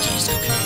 she's okay